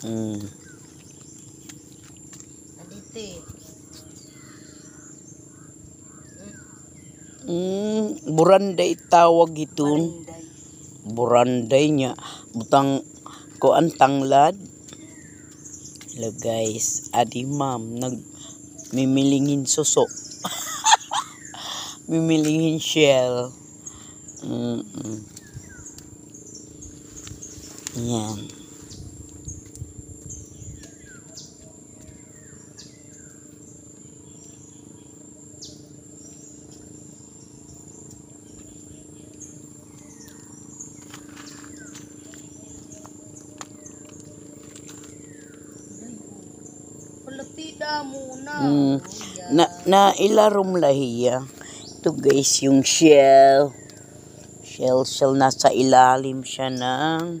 Mm. Andito eh. Mm, buranday tawag. Parinday. Buranday niya. Butang ko ang tanglad. Hello guys. Adi ma'am. Nag mimilingin suso. mimilingin shell. Mm -mm. Yan. Palatida muna. Mm. Na, na ilarom lahiya. Ito guys, yung shell. Shell, shell. Nasa ilalim siya ng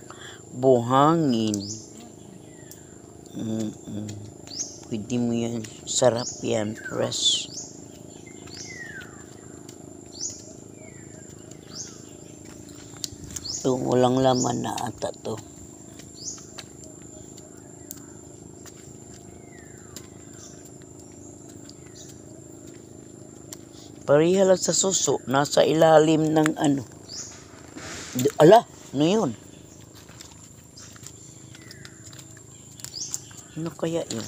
buhangin. Mm -mm. Pwede mo yan. Sarap yan. Fresh. Ito, walang laman na ata to. Pareha lang sa suso. Nasa ilalim ng ano. Ala, ano yun? Ano kaya yun?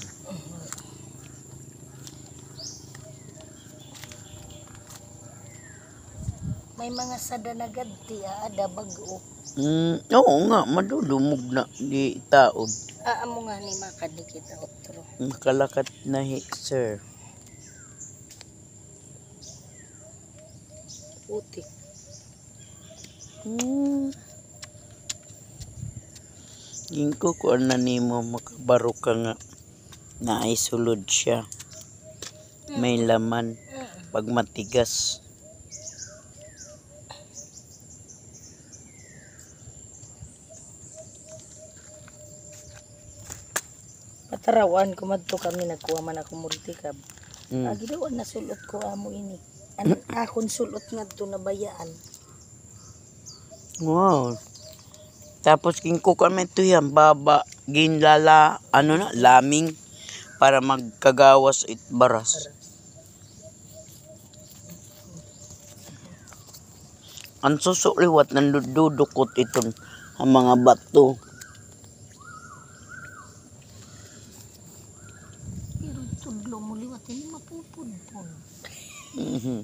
May mga sadanagad ti ada bago. Mm, oo nga, madudumog na di taod. Aamo nga ni makadikita otro. Makalakat na hi, sir. Puti. Hmm. Gingko ko na nimo makabaro ka nga na ay sulod siya. May laman pag matigas. Patarawan ko madto kami nagkuha man ako multikab. Mm. Agi daw na sulot ko amo ini. An akon sulot ngadto na bayaan. Wow. Tapos gingko kami ito yan, baba, ginlala, ano na, laming para magkagawas it baras. Ang susuliwat ng dudukot iton ang mga bato. Pero tudlo mo liwat ini mapupudpon. Mhm.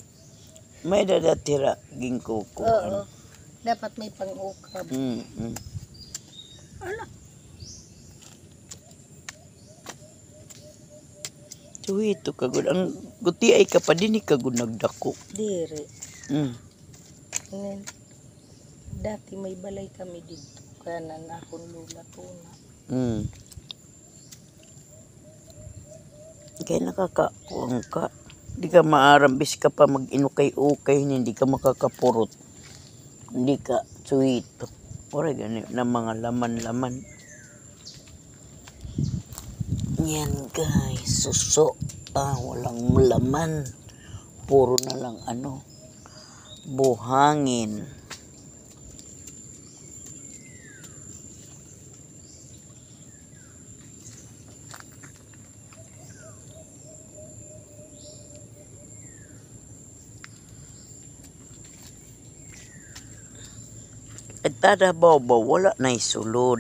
May dadatira gingko ko. Oo. Dapat may pang-ukab. Mm -mm. Ala. Tuwi ito kagud. Ang guti ay ka pa din kagud nagdako. Dire. Mm. Nen, dati may balay kami dito. Kanan akong lula tuna. Mm. Kaya nakakakuang ka. Hindi ka maarambis ka pa mag-inukay-ukay, hindi ka makakapurot. Hindi ka suwito. Ora gani na mga laman-laman. Yan guys, suso. Ah, walang laman. Puro na lang ano, buhangin. ada bobo wala nai sulut.